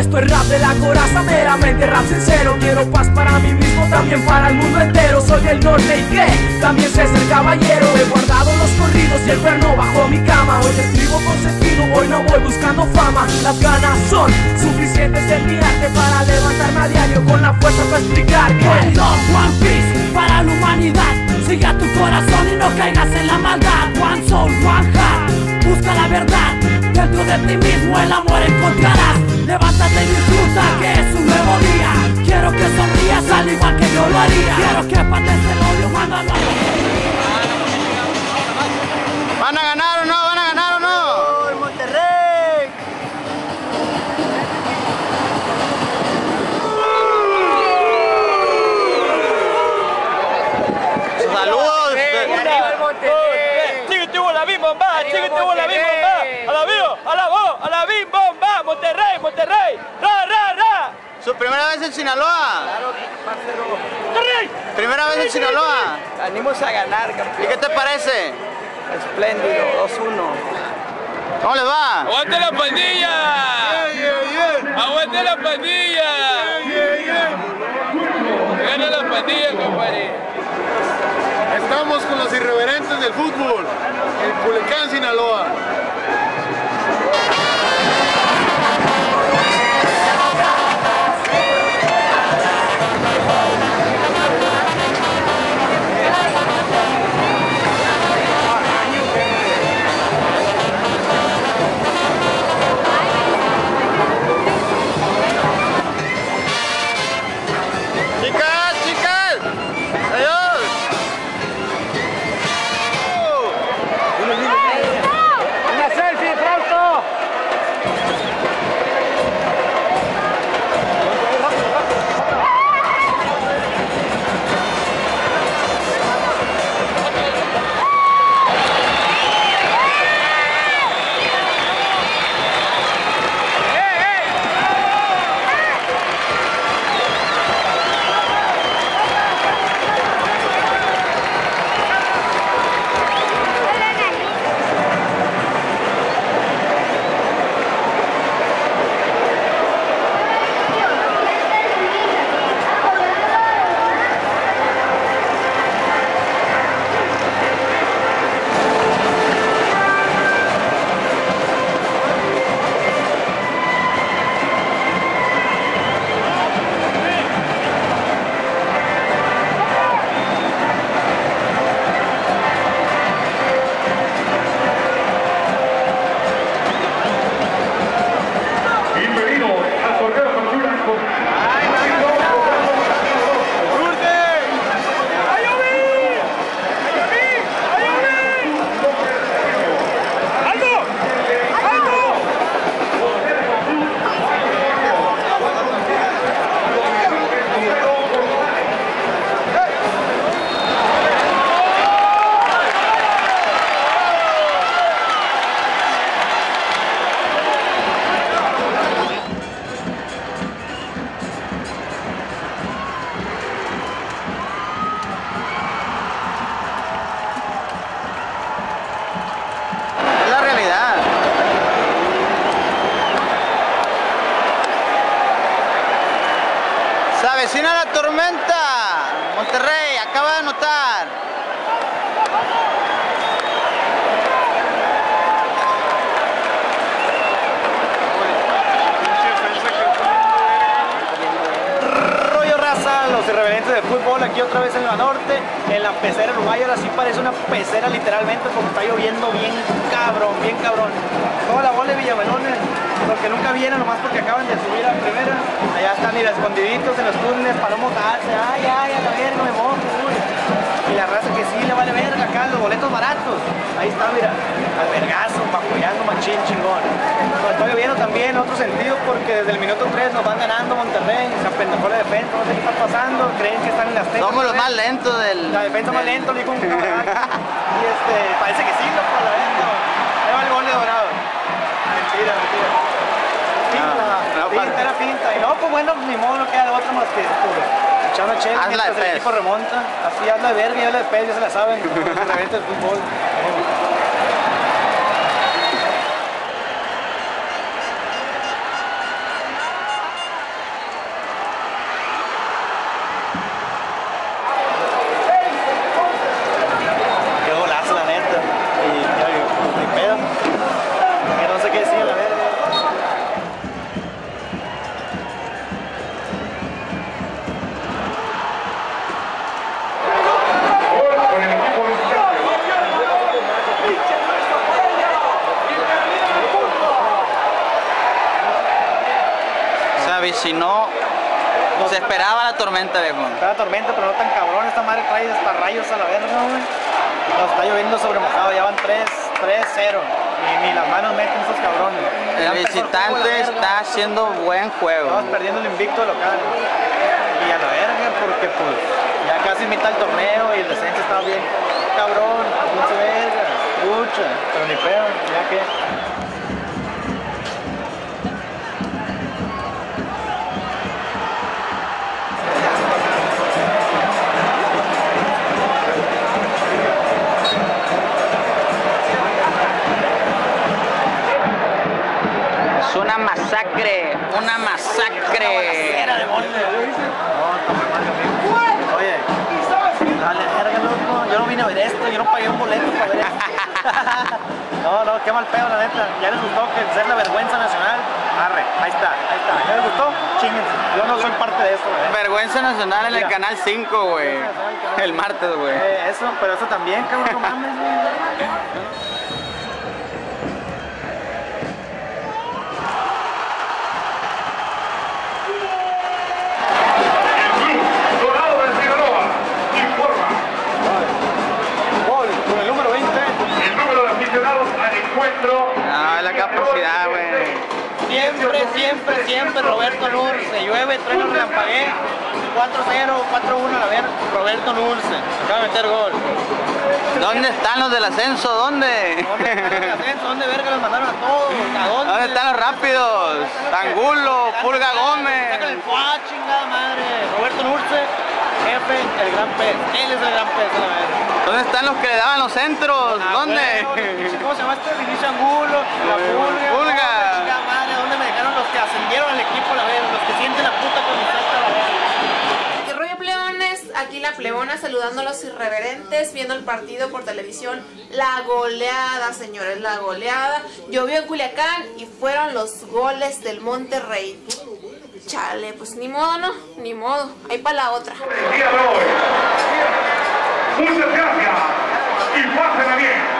esto es rap de la coraza, meramente rap sincero. Quiero paz para mí mismo, también para el mundo entero. Soy del norte y que también sé ser caballero. He guardado los corridos y el perno bajo mi cama. Hoy escribo con sentido, hoy no voy buscando fama. Las ganas son suficientes en mi arte Para levantarme a diario con la fuerza para explicar que One love, one peace para la humanidad. Sigue a tu corazón y no caigas en la maldad. One soul, one heart, busca la verdad. Dentro de ti mismo el amor encontrarás yo lo haría Quiero que pates el odio, a ¿Van a ganar o no? ¿Van a ganar o no? Monterrey! Saludos. Chiquete la bim bomba, chiquete la bim bomba, a la bio, a la voz, a la bim bomba, Monterrey, Monterrey. ¿Su primera vez en Sinaloa? ¿Primera vez en Sinaloa? Venimos a ganar, ¿Y campeón. qué te parece? Espléndido, 2-1. ¿Cómo les va? Aguante la pandilla. Aguante la pandilla. Gana la pandilla, compadre. Estamos con los irreverentes del fútbol, en Culiacán, Sinaloa. Avecina la tormenta. Monterrey acaba de anotar. Rollo raza, los irreverentes de fútbol aquí otra vez en la norte, en la pecera Uruguay, ahora sí parece una pecera literalmente porque está lloviendo bien cabrón, bien cabrón. Toda la bola de Villamelones, los que nunca vienen nomás porque acaban de subir a primera, allá están ir escondiditos en los túneles para no mojarse, ay, ay, a la verga me mojo, uy. Y la raza que sí le vale verga acá, los boletos baratos, ahí está, mira, al vergazo, apoyando machín chingón. Nos está lloviendo también en otro sentido porque desde el minuto 3 nos van ganando Monterrey, se apendejó la defensa, no sé qué está pasando, creen que están en las tetas. Somos los más lentos del. La defensa más lento, le dijo un camarada. Y este, parece que sí, loco, la venta. Ahí va el gol de dorado. Mentira, mentira. No, pinta, parte. era pinta. Y no, pues bueno, ni modo, no queda de otra más que pues, echando chela Hazla de mientras el equipo remonta. Así hazla de verga y hazla de pez, ya se la saben. Revientes del fútbol. Avicinó. Se esperaba la tormenta, viejo. Está la tormenta, pero no tan cabrón. Esta madre trae hasta rayos a la verga, güey. Nos está lloviendo sobre mojado, ya van 3, 3-0. Ni, ni las manos meten esos cabrones. El Ya visitante está haciendo buen juego. Estamos perdiendo el invicto local. Y a la verga, porque pues ya casi mitad del torneo y el descenso estaba bien. Cabrón, mucha verga, mucha. Pero ni pedo, ya que. Mal, amigo. Oye, dale. Yo no vine a ver esto, yo no pagué un boleto para ver esto. no, no, qué mal pedo, la neta. ¿Ya les gustó que ser la vergüenza nacional? Arre, ahí está, ahí está. ¿Ya les gustó? Chinguense. Yo no soy parte de esto, ¿eh? Vergüenza nacional en el canal 5, güey. El martes, güey. Eh, eso, pero eso también, cabrón, no mames, güey. El Club Dorado de Sinaloa informa Gol, con el número 20. el número de aficionados al encuentro. Ah, la capacidad, güey. Siempre, siempre, Roberto. Se llueve, trueno, relampagué. 4-0, 4-1 a la ver. Roberto Nurse. Acaba de meter gol. ¿Dónde están los del ascenso? ¿Dónde? ¿Dónde están los de ascenso? ¿Dónde verga los mandaron a todos? ¿A dónde? ¿Dónde están los rápidos? Angulo, Pulga Gómez. el fuá, chingada madre. Roberto Nurse, jefe, el gran pez. Él es el gran pez, a la verga. ¿Dónde están los que le daban los centros? Ah, ¿Dónde? bueno, ¿Cómo se llama este? Vinicio Angulo, la Pulga. Pulga. no, chingada madre, ¿dónde me dejaron los que ascendieron al equipo, la verga? Los que sienten la puta camiseta, la verga. ¿Qué rollo plebones? Aquí la plebona saludando a los irreverentes, viendo el partido por televisión. La goleada, señores, la goleada. Llovió en Culiacán y fueron los goles del Monterrey. Chale, pues ni modo, ¿no? Ni modo. Ahí para la otra. El día de hoy. Muchas gracias y pásenla bien.